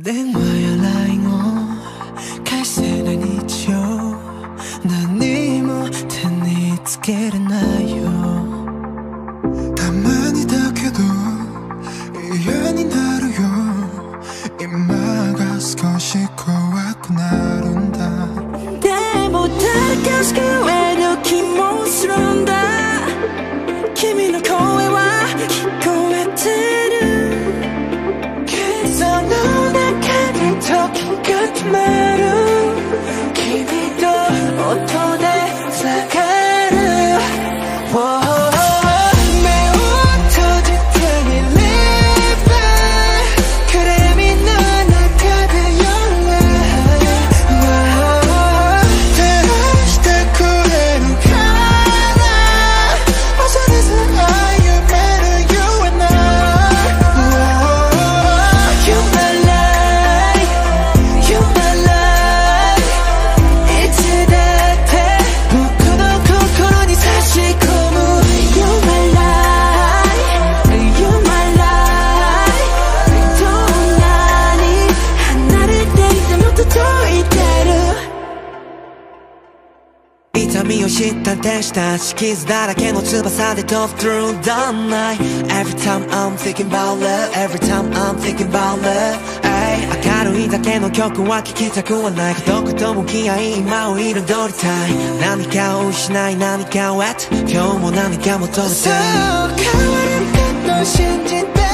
電話や LINE を返せない日常何も手につけれないよ。たまにだけど嫌になるよ。今が少し怖くなるんだ。でも痛みを知った天使た。ち傷だらけの翼で飛ぶ through the night Every time I'm thinking about love Every time I'm thinking about love 明るいだけの曲は聴きたくはない。孤独と向き合い今を彩りたい。何かを失い何かを得て今日も何か求めてそう変わるかと信じて。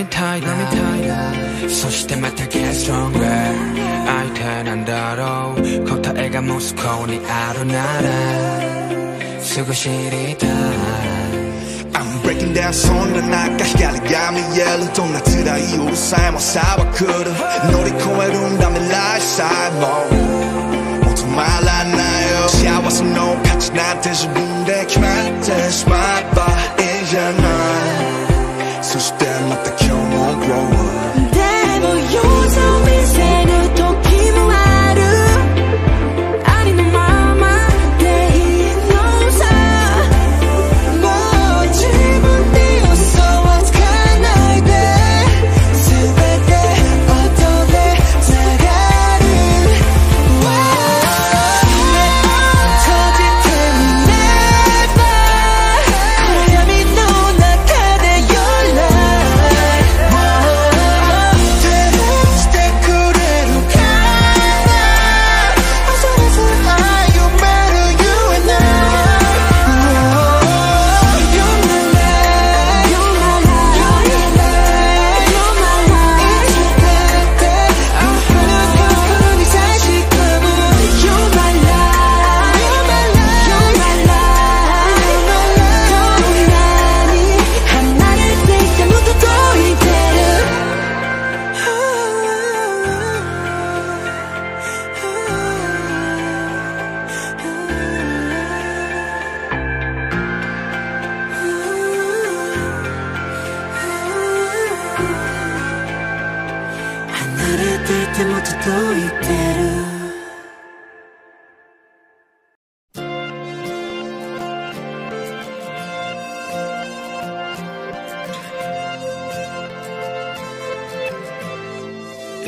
もそうじゃないみたいだそしてまた get stronger 相手なんだろう答えがモスコにあるならすぐ知りたい I'm breaking down そんな中光が見えるどんな辛い夜さえもさは来る乗り越えるんだ未来さえももう止まらないよ幸せの価値なんて自分で決まってしまえばいいじゃない so stand up, the kill won't grow up.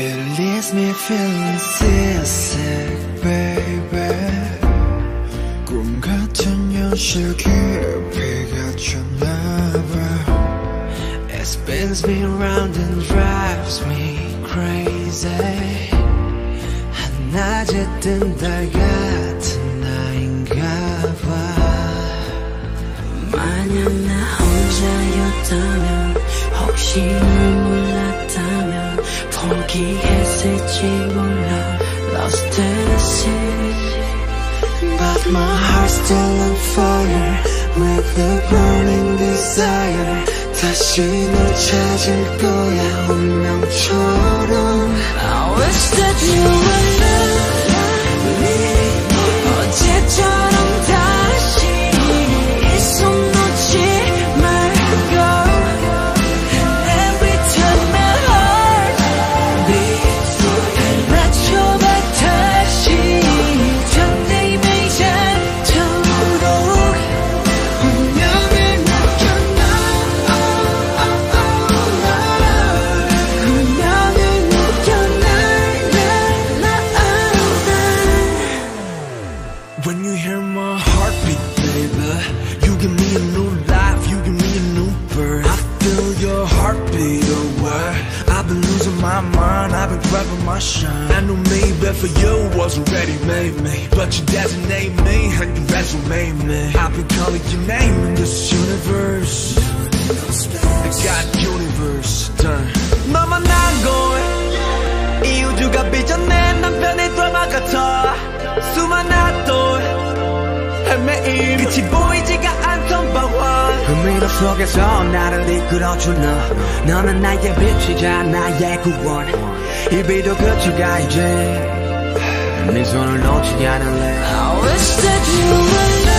It leaves me feeling seasick, baby. 꿈 같은 현실 깊이가 쳤나봐. It spins me round and drives me crazy. 한낮에 뜬 같은 나인가봐. 만약 나 혼자였다면 혹시 널 몰랐다면 기했을지 몰라 Lost in the sea But my heart's still on fire With a burning desire 다시 널 찾을 거야 운명처럼 I wish that you But you designate me and you resume me I've been calling your name in this universe I got universe done 너만 난걸 이 우주가 빚어낸 남편의 드라마 같아 수많은 또 헤매임 끝이 보이지가 않던 방황 그 미로 속에서 나를 이끌어준 너 너는 나의 빛이자 나의 구원 이 비도 그쳐가 이제 I wish that you were.